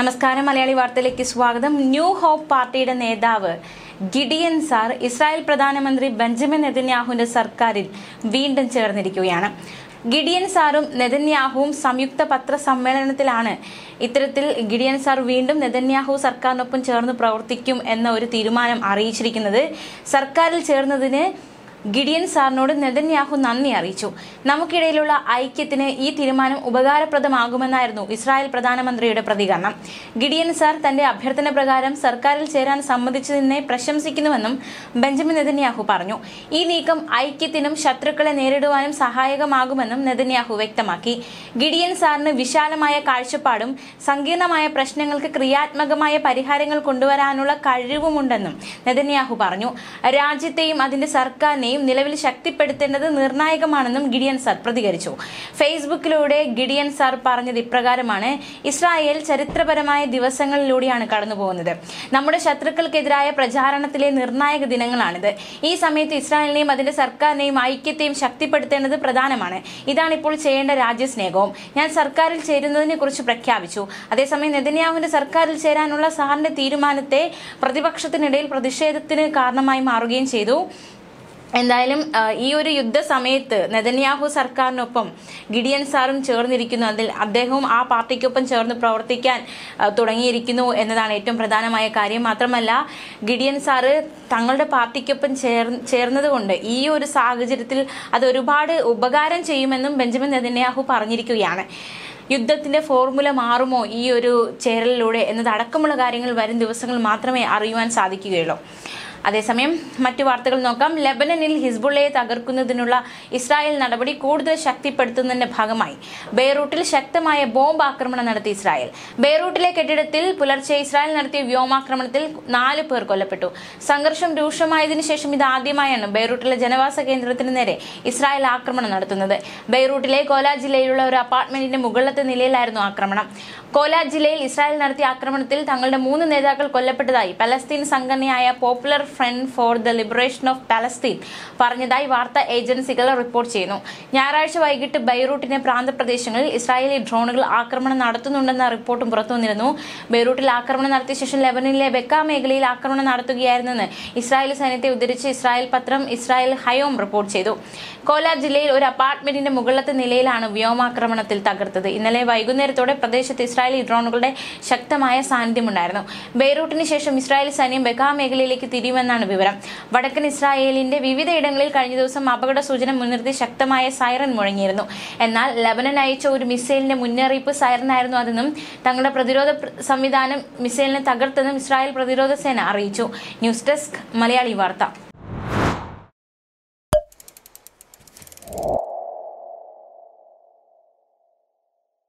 നമസ്കാരം. മലയാളി വാർത്തയിലേക്ക് സ്വാഗതം. ന്യൂ ഹോപ്പ് പാർട്ടിയുടെ നേതാവ് ഗിഡിയൻ സാർ ഇസ്രായേൽ പ്രധാനമന്ത്രി ബെഞ്ചമിൻ നെതന്യാഹുവിന്റെ സർക്കാരിൽ വീണ്ടും ചേർന്നിരിക്കുകയാണ്. ഗിഡിയൻ സാറും നെതന്യാഹുവും സംയുക്ത പത്രസമ്മേളനത്തിലാണ് ഇത്തരത്തിൽ ഗിഡിയൻ സാർ വീണ്ടും നെതന്യാഹു സർക്കാരിനൊപ്പം ചേർന്ന് പ്രവർത്തിക്കും എന്ന ഒരു തീരുമാനം അറിയിച്ചിരിക്കുന്നത്. സർക്കാരിൽ ചേർന്നതിന് ഗിഡിയൻ സാറിനോട് നെതന്യാഹു നന്ദി അറിയിച്ചു. നമുക്കിടയിലുള്ള ഐക്യത്തിന് ഈ തീരുമാനം ഉപകാരപ്രദമാകുമെന്നായിരുന്നു ഇസ്രായേൽ പ്രധാനമന്ത്രിയുടെ പ്രതികരണം. ഗിഡിയൻ സാർ തന്റെ അഭ്യർത്ഥന പ്രകാരം സർക്കാരിൽ ചേരാൻ സമ്മതിച്ചതിനെ പ്രശംസിക്കുന്നുവെന്നും ബെഞ്ചമിൻ നെതന്യാഹു പറഞ്ഞു. ഈ നീക്കം ഐക്യത്തിനും ശത്രുക്കളെ നേരിടുവാനും സഹായകമാകുമെന്നും നെതന്യാഹു വ്യക്തമാക്കി. ഗിഡിയൻ സാറിന് വിശാലമായ കാഴ്ചപ്പാടും സങ്കീർണമായ പ്രശ്നങ്ങൾക്ക് ക്രിയാത്മകമായ പരിഹാരങ്ങൾ കൊണ്ടുവരാനുള്ള കഴിവുമുണ്ടെന്നും നെതന്യാഹു പറഞ്ഞു. രാജ്യത്തെയും അതിന്റെ സർക്കാരിനെയും നിലവിൽ ശക്തിപ്പെടുത്തേണ്ടത് നിർണായകമാണെന്നും ഗിഡിയൻ സാർ പ്രതികരിച്ചു. ഫേസ്ബുക്കിലൂടെ ഗിഡിയൻ സാർ പറഞ്ഞത് ഇപ്രകാരമാണ്. ഇസ്രായേൽ ചരിത്രപരമായ ദിവസങ്ങളിലൂടെയാണ് കടന്നുപോകുന്നത്. നമ്മുടെ ശത്രുക്കൾക്കെതിരായ പ്രചാരണത്തിലെ നിർണായക ദിനങ്ങളാണിത്. ഈ സമയത്ത് ഇസ്രായേലിനെയും അതിന്റെ സർക്കാരിനെയും ഐക്യത്തെയും ശക്തിപ്പെടുത്തേണ്ടത് പ്രധാനമാണ്. ഇതാണ് ഇപ്പോൾ ചെയ്യേണ്ട രാജ്യസ്നേഹവും. ഞാൻ സർക്കാരിൽ ചേരുന്നതിനെ കുറിച്ച് പ്രഖ്യാപിച്ചു. അതേസമയം നെതന്യാഹുവിന്റെ സർക്കാരിൽ ചേരാനുള്ള സാറിന്റെ തീരുമാനത്തെ പ്രതിപക്ഷത്തിനിടയിൽ പ്രതിഷേധത്തിന് കാരണമായി മാറുകയും ചെയ്തു. എന്തായാലും ഈ ഒരു യുദ്ധ സമയത്ത് നെതന്യാഹു സർക്കാരിനൊപ്പം ഗിഡിയൻ സാറും ചേർന്നിരിക്കുന്നു. അതിൽ അദ്ദേഹവും ആ പാർട്ടിക്കൊപ്പം ചേർന്ന് പ്രവർത്തിക്കാൻ തുടങ്ങിയിരിക്കുന്നു എന്നതാണ് ഏറ്റവും പ്രധാനമായ കാര്യം. മാത്രമല്ല ഗിഡിയൻ സാറ് തങ്ങളുടെ പാർട്ടിക്കൊപ്പം ചേർ ചേർന്നതുകൊണ്ട് ഈ ഒരു സാഹചര്യത്തിൽ അത് ഒരുപാട് ഉപകാരം ചെയ്യുമെന്നും ബെഞ്ചമിൻ നെതന്യാഹു പറഞ്ഞിരിക്കുകയാണ്. യുദ്ധത്തിന്റെ ഫോർമുല മാറുമോ ഈ ഒരു ചേരലിലൂടെ എന്നതടക്കമുള്ള കാര്യങ്ങൾ വരും ദിവസങ്ങൾ മാത്രമേ അറിയുവാൻ സാധിക്കുകയുള്ളൂ. അതേസമയം മറ്റു വാർത്തകൾ നോക്കാം. ലെബനനിൽ ഹിസ്ബുള്ളയെ തകർക്കുന്നതിനുള്ള ഇസ്രായേൽ നടപടി കൂടുതൽ ശക്തിപ്പെടുത്തുന്നതിന്റെ ഭാഗമായി ബെയ്റൂട്ടിൽ ശക്തമായ ബോംബ് ആക്രമണം നടത്തി ഇസ്രായേൽ. ബെയ്റൂട്ടിലെ കെട്ടിടത്തിൽ പുലർച്ചെ ഇസ്രായേൽ നടത്തിയ വ്യോമാക്രമണത്തിൽ നാല് പേർ കൊല്ലപ്പെട്ടു. സംഘർഷം രൂക്ഷമായതിനു ശേഷം ഇത് ആദ്യമായാണ് ബെയ്റൂട്ടിലെ ജനവാസ കേന്ദ്രത്തിന് നേരെ ഇസ്രായേൽ ആക്രമണം നടത്തുന്നത്. ബെയ്റൂട്ടിലെ കോലാ ജില്ലയിലുള്ള ഒരു അപ്പാർട്ട്മെന്റിന്റെ മുകളിലത്തെ നിലയിലായിരുന്നു ആക്രമണം. കോലാ ജില്ലയിൽ ഇസ്രായേൽ നടത്തിയ ആക്രമണത്തിൽ തങ്ങളുടെ മൂന്ന് നേതാക്കൾ കൊല്ലപ്പെട്ടതായി പലസ്തീൻ സംഘടനയായ Popular Front for the Liberation of Palestine പറഞ്ഞതായി വാർത്താ ഏജൻസികൾ റിപ്പോർട്ട് ചെയ്യുന്നു. ഞായറാഴ്ച വൈകിട്ട് ബൈറൂട്ടിന്റെ പ്രാന്തപ്രദേശങ്ങളിൽ ഇസ്രായേലി ഡ്രോണുകൾ ആക്രമണം നടത്തുന്നുണ്ടെന്ന റിപ്പോർട്ടും പുറത്തുവന്നിരുന്നു ബൈറൂട്ടിൽ ആക്രമണം നടത്തിയ ശേഷം ലെബനിലെ ബെക്ക മേഖലയിൽ ആക്രമണം നടത്തുകയായിരുന്നെന്ന് ഇസ്രായേൽ സൈന്യത്തെ ഉദ്ധരിച്ച് ഇസ്രായേൽ പത്രം ഇസ്രായേൽ ഹയോം റിപ്പോർട്ട് ചെയ്തു. കോലാർ ജില്ലയിൽ ഒരു അപ്പാർട്ട്മെന്റിന്റെ മുകളിലത്തെ നിലയിലാണ് വ്യോമാക്രമണത്തിൽ തകർത്തത്. ഇന്നലെ വൈകുന്നേരത്തോടെ പ്രദേശത്ത് ഇസ്രായേലി ഡ്രോണുകളുടെ ശക്തമായ സാന്നിധ്യമുണ്ടായിരുന്നു. ബെയ്റൂട്ടിന് ശേഷം ഇസ്രായേൽ സൈന്യം ബെക്ക മേഖലയിലേക്ക് തിരിയുമെന്നാണ് വിവരം. വടക്കൻ ഇസ്രായേലിന്റെ വിവിധ ഇടങ്ങളിൽ കഴിഞ്ഞ ദിവസം അപകട സൂചന മുൻനിർത്തി ശക്തമായ സൈറൻ മുഴങ്ങിയിരുന്നു. എന്നാൽ ലബനൻ അയച്ച ഒരു മിസൈലിന്റെ മുന്നറിയിപ്പ് സൈറനായിരുന്നു അതെന്നും തങ്ങളുടെ പ്രതിരോധ പ്ര- സംവിധാനം മിസൈലിനെ തകർത്തെന്നും ഇസ്രായേൽ പ്രതിരോധ സേന അറിയിച്ചു. ന്യൂസ് ഡെസ്ക് മലയാളി വാർത്ത.